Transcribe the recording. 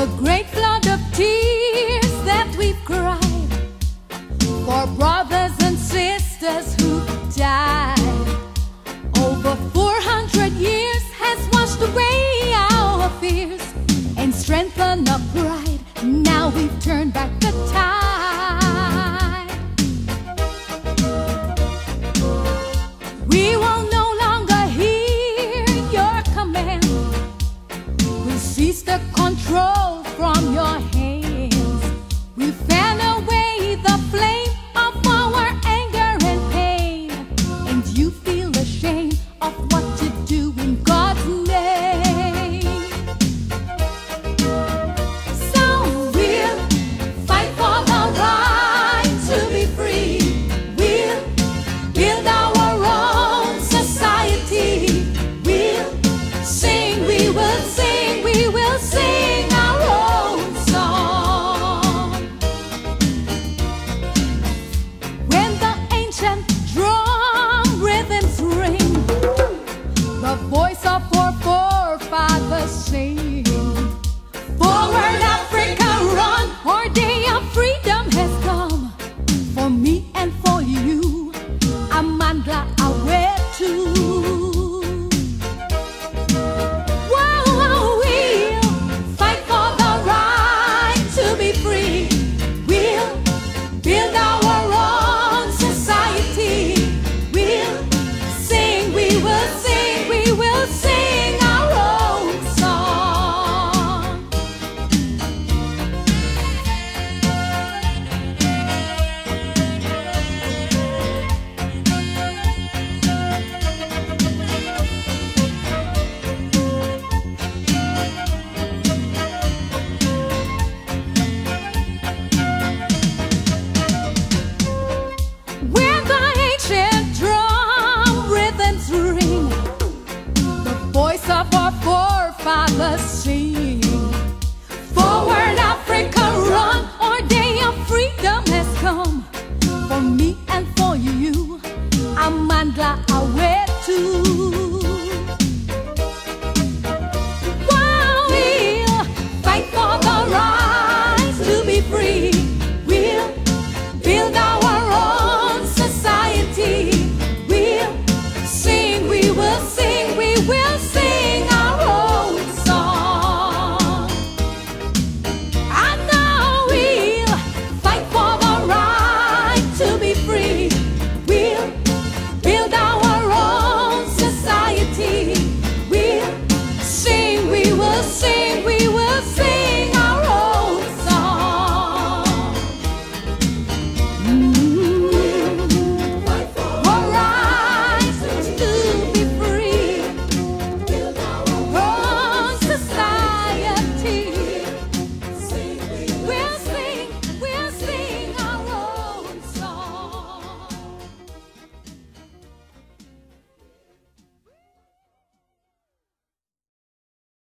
the great flood of tears that we've cried for brothers and sisters who died. Over 400 years has washed away our fears and strengthened our pride. Now we've turned back the control.